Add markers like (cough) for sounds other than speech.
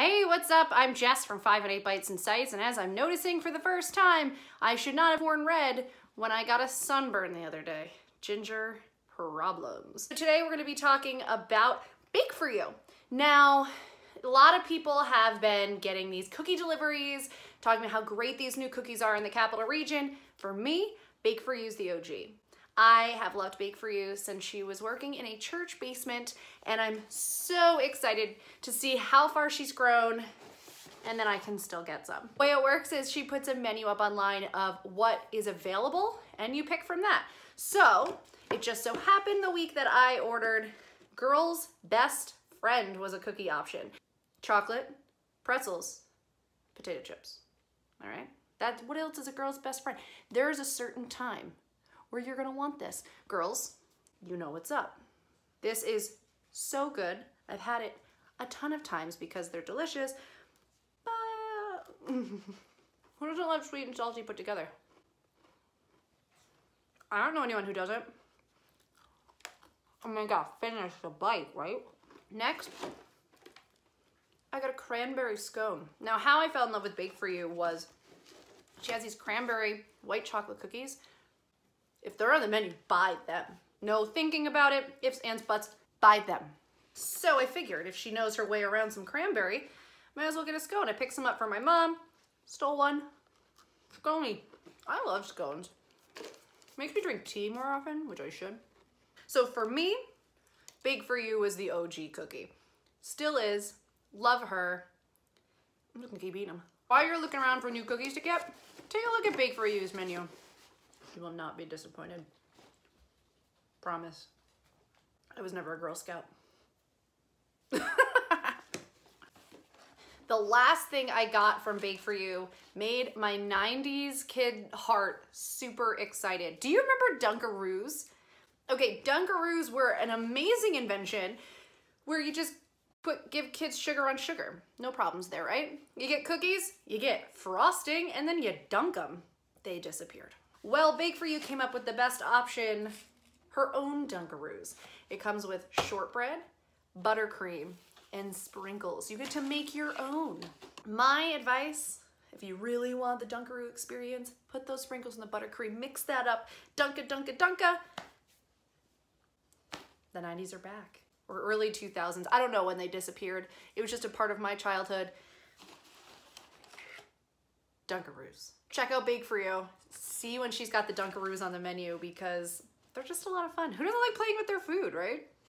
Hey, what's up? I'm Jess from 5 and 8 Bites and Sights, and as I'm noticing for the first time, I should not have worn red when I got a sunburn the other day. Ginger problems. Today we're going to be talking about Bake For You. Now, a lot of people have been getting these cookie deliveries, talking about how great these new cookies are in the capital region. For me, Bake For You is the OG. I have loved Bake For You since she was working in a church basement and I'm so excited to see how far she's grown and then I can still get some. The way it works is she puts a menu up online of what is available and you pick from that. So it just so happened the week that I ordered Girl's Best Friend was a cookie option. Chocolate, pretzels, potato chips, all right? That's, what else is a girl's best friend? There's a certain time where you're gonna want this. Girls, you know what's up. This is so good. I've had it a ton of times because they're delicious, but (laughs) who doesn't love sweet and salty put together? I don't know anyone who doesn't. Oh my god, finish the bite, right? Next, I got a cranberry scone. Now, how I fell in love with Bake For You was she has these cranberry white chocolate cookies if they're on the menu, buy them. No thinking about it, ifs, ands, buts, buy them. So I figured if she knows her way around some cranberry, might as well get a scone. I picked some up for my mom, stole one. Scone. I love scones. Makes me drink tea more often, which I should. So for me, Bake For You was the OG cookie. Still is. Love her. I'm just gonna keep eating them. While you're looking around for new cookies to get, take a look at Bake For You's menu. You will not be disappointed. Promise. I was never a Girl Scout. the last thing I got from Bake For You made my 90s kid heart super excited. Do you remember Dunkaroos? Okay, Dunkaroos were an amazing invention where you just put give kids sugar on sugar. No problems there, right? You get cookies, you get frosting, and then you dunk them. They disappeared. Well, Bake For You came up with the best option, her own Dunkaroos. It comes with shortbread, buttercream, and sprinkles. You get to make your own. My advice, if you really want the Dunkaroo experience, put those sprinkles in the buttercream, mix that up, dunka, dunka, dunka. The 90s are back, or early 2000s. I don't know when they disappeared. It was just a part of my childhood. Dunkaroos. Check out Bake For You. See when she's got the Dunkaroos on the menu because they're just a lot of fun. Who doesn't like playing with their food, right?